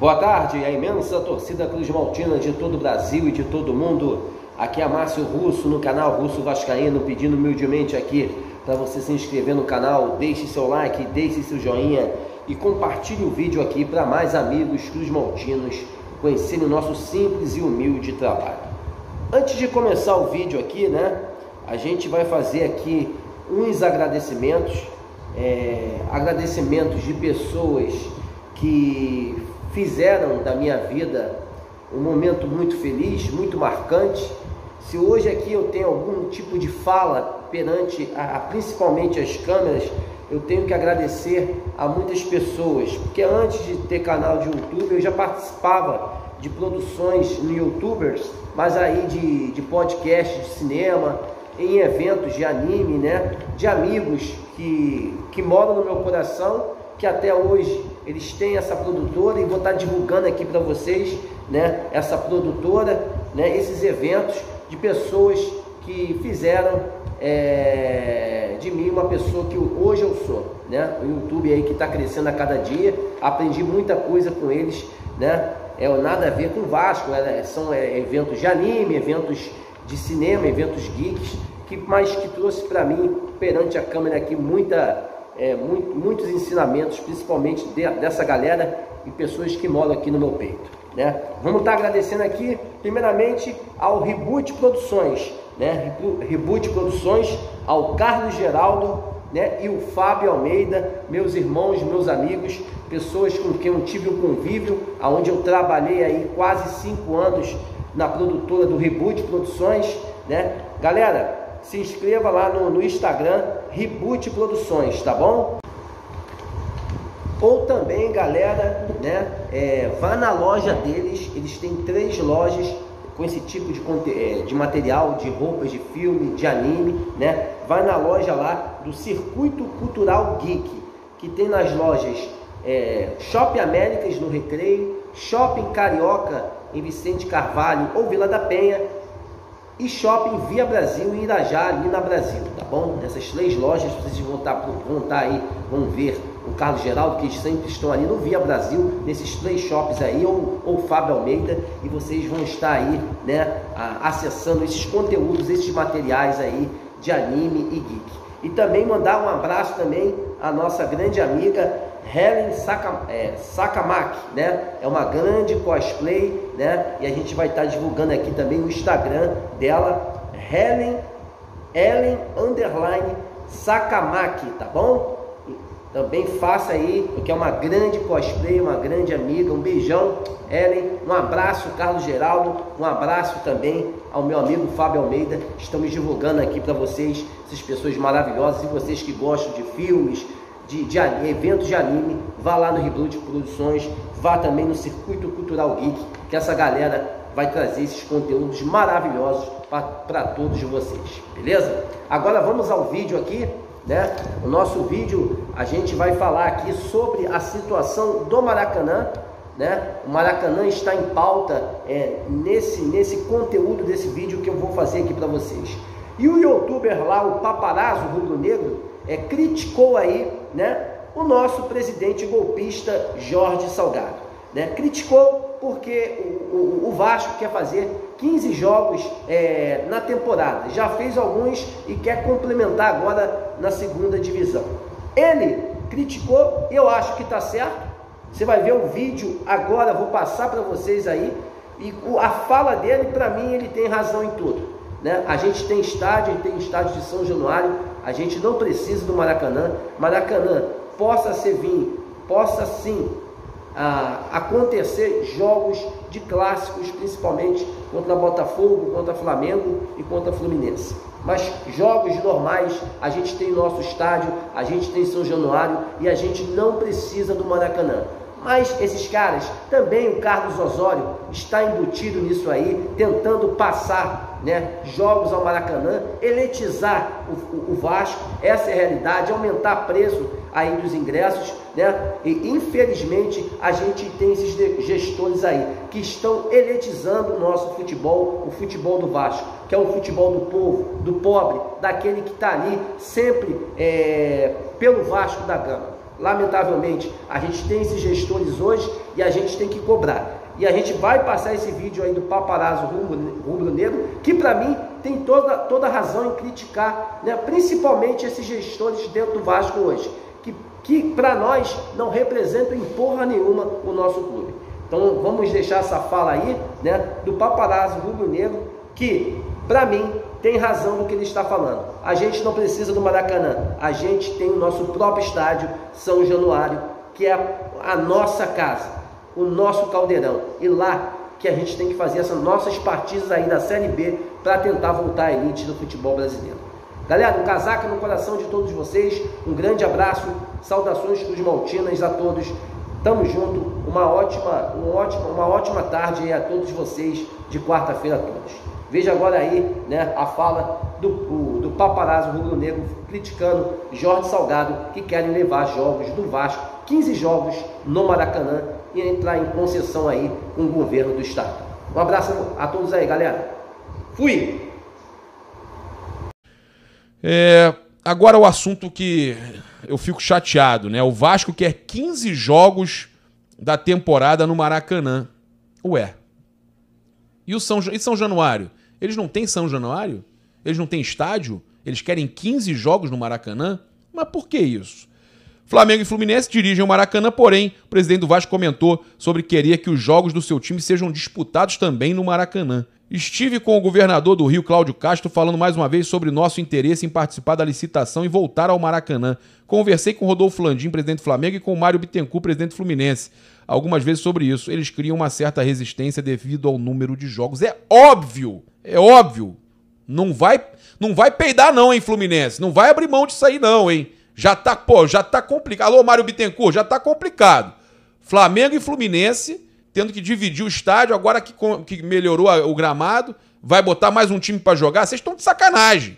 Boa tarde, a imensa torcida Cruz Maltina de todo o Brasil e de todo o mundo. Aqui é Márcio Russo no canal Russo Vascaíno, pedindo humildemente aqui para você se inscrever no canal, deixe seu like, deixe seu joinha e compartilhe o vídeo aqui para mais amigos Cruz Maltinos conhecerem o nosso simples e humilde trabalho. Antes de começar o vídeo aqui, né, a gente vai fazer aqui uns agradecimentos, é, agradecimentos de pessoas que fizeram da minha vida um momento muito feliz, muito marcante. Se hoje aqui eu tenho algum tipo de fala perante, a, a, principalmente as câmeras, eu tenho que agradecer a muitas pessoas, porque antes de ter canal de YouTube eu já participava de produções no YouTubers, mas aí de, de podcast de cinema, em eventos de anime, né? De amigos que, que moram no meu coração que até hoje eles têm essa produtora e vou estar divulgando aqui para vocês, né, essa produtora, né, esses eventos de pessoas que fizeram é, de mim uma pessoa que hoje eu sou, né? O YouTube aí que está crescendo a cada dia, aprendi muita coisa com eles, né? É nada a ver com Vasco, é, são é, eventos de anime, eventos de cinema, eventos geeks, que mais que trouxe para mim perante a câmera aqui muita é, muito, muitos ensinamentos, principalmente de, dessa galera e pessoas que moram aqui no meu peito. Né? Vamos estar agradecendo aqui, primeiramente, ao Reboot Produções, né? Reboot Produções, ao Carlos Geraldo né? e o Fábio Almeida, meus irmãos, meus amigos, pessoas com quem eu tive um convívio, aonde eu trabalhei aí quase cinco anos na produtora do Reboot Produções, né? Galera, se inscreva lá no, no Instagram, Reboot Produções, tá bom? Ou também, galera, né, é, vá na loja deles, eles têm três lojas com esse tipo de, é, de material, de roupas, de filme, de anime, né? Vai na loja lá do Circuito Cultural Geek, que tem nas lojas é, Shopping Américas no Recreio, Shopping Carioca em Vicente Carvalho ou Vila da Penha e Shopping Via Brasil em Irajá, ali na Brasil, tá bom? Nessas três lojas, vocês vão estar, tá, vão estar tá aí, vão ver o Carlos Geraldo, que sempre estão ali no Via Brasil, nesses três shops aí, ou, ou Fábio Almeida, e vocês vão estar aí, né, acessando esses conteúdos, esses materiais aí de anime e geek. E também mandar um abraço também à nossa grande amiga Helen Saka, é, né? É uma grande cosplay, né? E a gente vai estar divulgando aqui também no Instagram dela, Helen, Ellen Underline tá bom? Também faça aí, porque é uma grande cosplay, uma grande amiga. Um beijão, Ellen. Um abraço, Carlos Geraldo. Um abraço também ao meu amigo Fábio Almeida. Estamos divulgando aqui para vocês, essas pessoas maravilhosas e vocês que gostam de filmes, de, de eventos de anime, vá lá no Reboot Produções, vá também no Circuito Cultural Geek, que essa galera vai trazer esses conteúdos maravilhosos para todos vocês, beleza? Agora vamos ao vídeo aqui, né? O nosso vídeo a gente vai falar aqui sobre a situação do Maracanã, né? O Maracanã está em pauta é, nesse, nesse conteúdo desse vídeo que eu vou fazer aqui para vocês. E o youtuber lá, o paparazzo rubro-negro, é, criticou aí né, o nosso presidente golpista Jorge Salgado. Né? Criticou porque o, o, o Vasco quer fazer 15 jogos é, na temporada, já fez alguns e quer complementar agora na segunda divisão. Ele criticou, eu acho que está certo. Você vai ver o vídeo agora, vou passar para vocês aí. E a fala dele, para mim, ele tem razão em tudo. Né? A gente tem estádio, tem estádio de São Januário, a gente não precisa do Maracanã. Maracanã possa ser vir, possa sim ah, acontecer jogos de clássicos, principalmente contra Botafogo, contra Flamengo e contra Fluminense. Mas jogos normais, a gente tem nosso estádio, a gente tem São Januário e a gente não precisa do Maracanã. Mas esses caras, também o Carlos Osório está embutido nisso aí, tentando passar né, jogos ao Maracanã, eletizar o, o, Vasco, essa é a realidade, aumentar preço aí dos ingressos, né? E infelizmente a gente tem esses gestores aí que estão eletizando o nosso futebol, o futebol do Vasco, que é o futebol do povo, do pobre, daquele que está ali sempre é, pelo Vasco da Gama. Lamentavelmente, a gente tem esses gestores hoje e a gente tem que cobrar. E a gente vai passar esse vídeo aí do paparazzo rubro-negro, que para mim tem toda, toda razão em criticar, né, principalmente esses gestores dentro do Vasco hoje, que, que para nós não representam em porra nenhuma o nosso clube. Então vamos deixar essa fala aí né, do paparazzo rubro-negro, que para mim tem razão no que ele está falando. A gente não precisa do Maracanã, a gente tem o nosso próprio estádio, São Januário, que é a, nossa casa, o nosso caldeirão. E lá que a gente tem que fazer essas nossas partidas aí da Série B para tentar voltar à elite do futebol brasileiro. Galera, um casaco no coração de todos vocês, um grande abraço, saudações dos Maltinas a todos. Tamo junto, uma ótima, uma ótima, uma ótima tarde a todos vocês de quarta-feira a todos. Veja agora aí né, a fala do, o, do paparazzo rubro-negro criticando Jorge Salgado, que querem levar jogos do Vasco, 15 jogos no Maracanã e entrar em concessão aí com o governo do estado. Um abraço a todos aí, galera. Fui! É, agora o assunto que eu fico chateado, né? O Vasco quer 15 jogos da temporada no Maracanã. Ué. E o São, e São Januário? Eles não têm São Januário? Eles não têm estádio? Eles querem 15 jogos no Maracanã? Mas por que isso? Flamengo e Fluminense dirigem o Maracanã, porém, o presidente do Vasco comentou sobre querer que os jogos do seu time sejam disputados também no Maracanã. Estive com o governador do Rio, Cláudio Castro, falando mais uma vez sobre nosso interesse em participar da licitação e voltar ao Maracanã. Conversei com Rodolfo Landim, presidente do Flamengo, e com Mário Bittencourt, presidente do Fluminense algumas vezes sobre isso. Eles criam uma certa resistência devido ao número de jogos. É óbvio, é óbvio. Não vai, não vai peidar não, hein, Fluminense. Não vai abrir mão disso aí não, hein. Já tá, pô, já tá complicado. Alô, Mário Bittencourt, já tá complicado. Flamengo e Fluminense tendo que dividir o estádio, agora que, que melhorou o gramado, vai botar mais um time para jogar. Vocês estão de sacanagem.